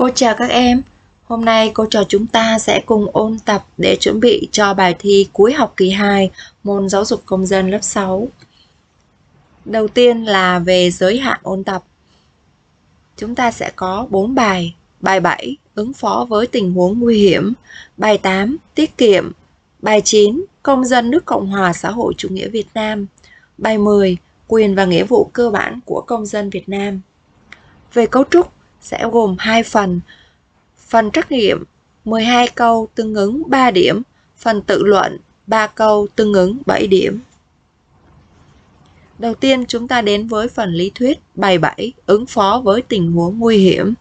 Cô chào các em. Hôm nay cô trò chúng ta sẽ cùng ôn tập để chuẩn bị cho bài thi cuối học kỳ 2 môn giáo dục công dân lớp 6. Đầu tiên là về giới hạn ôn tập. Chúng ta sẽ có 4 bài. Bài 7 ứng phó với tình huống nguy hiểm, bài 8 tiết kiệm, bài 9 công dân nước Cộng hòa xã hội chủ nghĩa Việt Nam, bài 10 quyền và nghĩa vụ cơ bản của công dân Việt Nam. Về cấu trúc sẽ gồm hai phần. Phần trắc nghiệm 12 câu tương ứng 3 điểm, phần tự luận 3 câu tương ứng 7 điểm. Đầu tiên chúng ta đến với phần lý thuyết bài 7 ứng phó với tình huống nguy hiểm.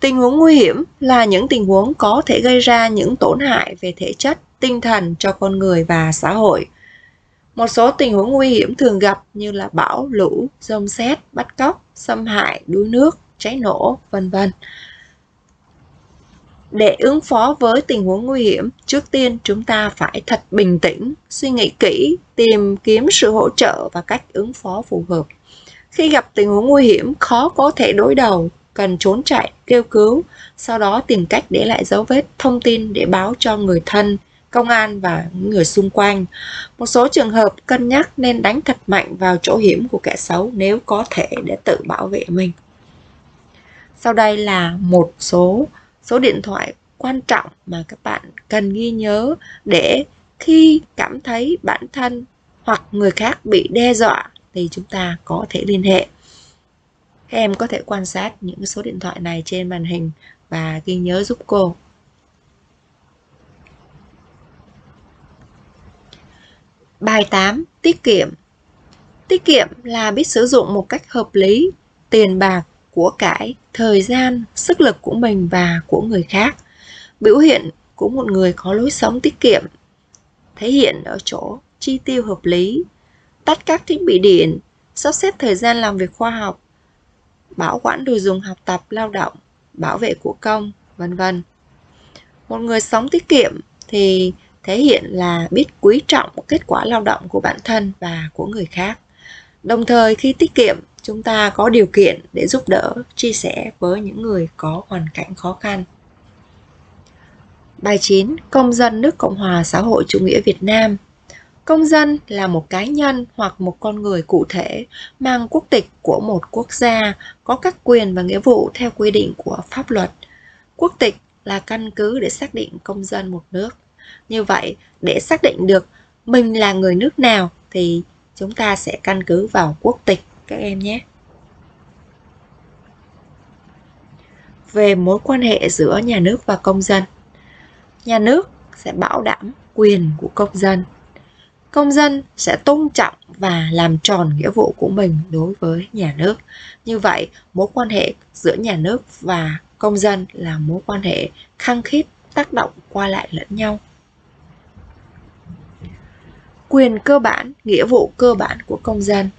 Tình huống nguy hiểm là những tình huống có thể gây ra những tổn hại về thể chất, tinh thần cho con người và xã hội. Một số tình huống nguy hiểm thường gặp như là bão, lũ, rông xét, bắt cóc, xâm hại, đuối nước, cháy nổ, vân vân. Để ứng phó với tình huống nguy hiểm, trước tiên chúng ta phải thật bình tĩnh, suy nghĩ kỹ, tìm kiếm sự hỗ trợ và cách ứng phó phù hợp. Khi gặp tình huống nguy hiểm khó có thể đối đầu, cần trốn chạy, kêu cứu, sau đó tìm cách để lại dấu vết thông tin để báo cho người thân, công an và những người xung quanh. Một số trường hợp cân nhắc nên đánh thật mạnh vào chỗ hiểm của kẻ xấu nếu có thể để tự bảo vệ mình. Sau đây là một số số điện thoại quan trọng mà các bạn cần ghi nhớ để khi cảm thấy bản thân hoặc người khác bị đe dọa thì chúng ta có thể liên hệ. Các em có thể quan sát những số điện thoại này trên màn hình và ghi nhớ giúp cô. Bài 8. Tiết kiệm Tiết kiệm là biết sử dụng một cách hợp lý tiền bạc của cải, thời gian, sức lực của mình và của người khác. Biểu hiện của một người có lối sống tiết kiệm thể hiện ở chỗ chi tiêu hợp lý, tắt các thiết bị điện, sắp xếp thời gian làm việc khoa học, bảo quản đồ dùng học tập, lao động, bảo vệ của công, vân vân. Một người sống tiết kiệm thì thể hiện là biết quý trọng kết quả lao động của bản thân và của người khác. Đồng thời khi tiết kiệm chúng ta có điều kiện để giúp đỡ, chia sẻ với những người có hoàn cảnh khó khăn. Bài 9. Công dân nước Cộng hòa xã hội chủ nghĩa Việt Nam Công dân là một cá nhân hoặc một con người cụ thể mang quốc tịch của một quốc gia, có các quyền và nghĩa vụ theo quy định của pháp luật. Quốc tịch là căn cứ để xác định công dân một nước. Như vậy, để xác định được mình là người nước nào thì chúng ta sẽ căn cứ vào quốc tịch các em nhé. Về mối quan hệ giữa nhà nước và công dân. Nhà nước sẽ bảo đảm quyền của công dân. Công dân sẽ tôn trọng và làm tròn nghĩa vụ của mình đối với nhà nước. Như vậy, mối quan hệ giữa nhà nước và công dân là mối quan hệ khăng khít tác động qua lại lẫn nhau quyền cơ bản, nghĩa vụ cơ bản của công dân.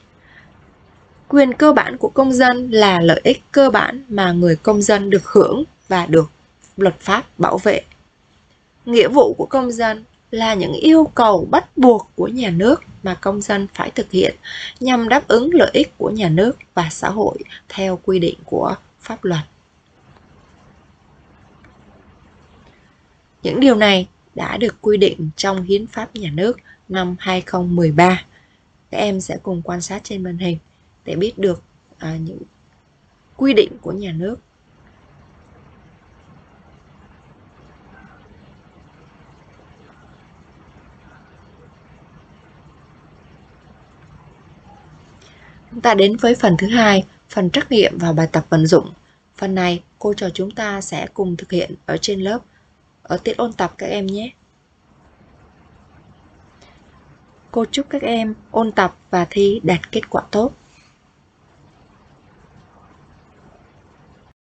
Quyền cơ bản của công dân là lợi ích cơ bản mà người công dân được hưởng và được luật pháp bảo vệ. Nghĩa vụ của công dân là những yêu cầu bắt buộc của nhà nước mà công dân phải thực hiện nhằm đáp ứng lợi ích của nhà nước và xã hội theo quy định của pháp luật. Những điều này đã được quy định trong Hiến pháp nhà nước năm 2013. Các em sẽ cùng quan sát trên màn hình để biết được à, những quy định của nhà nước. Chúng ta đến với phần thứ hai, phần trắc nghiệm và bài tập vận dụng. Phần này cô trò chúng ta sẽ cùng thực hiện ở trên lớp ở tiết ôn tập các em nhé. Cô chúc các em ôn tập và thi đạt kết quả tốt.